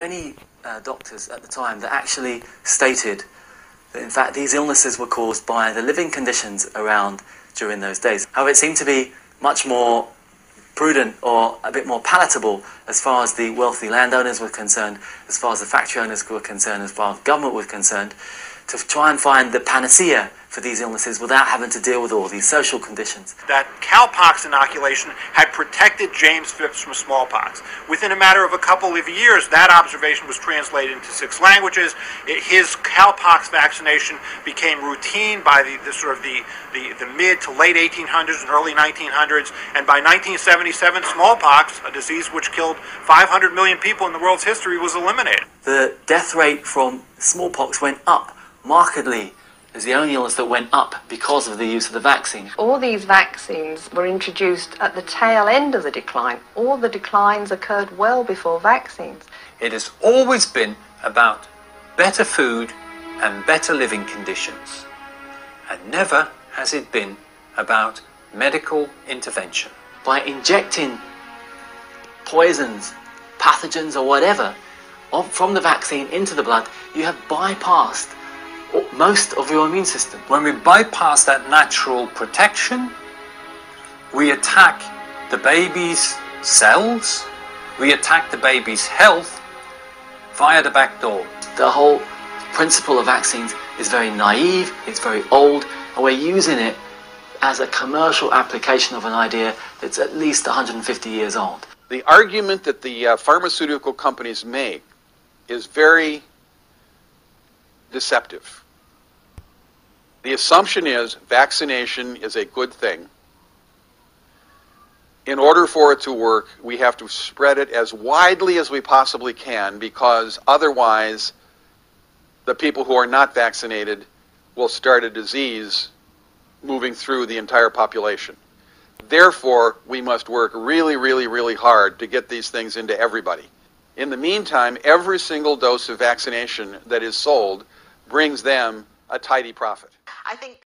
Many uh, doctors at the time that actually stated that in fact these illnesses were caused by the living conditions around during those days. However, it seemed to be much more prudent or a bit more palatable as far as the wealthy landowners were concerned, as far as the factory owners were concerned, as far as government was concerned, to try and find the panacea for these illnesses without having to deal with all these social conditions. that cowpox inoculation had protected James Phipps from smallpox. Within a matter of a couple of years, that observation was translated into six languages. It- his cowpox vaccination became routine by the, the sort of the, the, the mid to late 1800s and early 1900s, and by 1977, smallpox, a disease which killed 500 million people in the world's history, was eliminated. The death rate from smallpox went up markedly. Was the only illness that went up because of the use of the vaccine. All these vaccines were introduced at the tail end of the decline. All the declines occurred well before vaccines. It has always been about better food and better living conditions. And never has it been about medical intervention. By injecting poisons, pathogens, or whatever from the vaccine into the blood, you have bypassed most of your immune system. When we bypass that natural protection, we attack the baby's cells, we attack the baby's health via the back door. The whole principle of vaccines is very naive, it's very old, and we're using it as a commercial application of an idea that's at least 150 years old. The argument that the uh, pharmaceutical companies make is very deceptive. The assumption is vaccination is a good thing. In order for it to work, we have to spread it as widely as we possibly can because otherwise, the people who are not vaccinated will start a disease moving through the entire population. Therefore, we must work really, really, really hard to get these things into everybody. In the meantime, every single dose of vaccination that is sold brings them a tidy profit. I think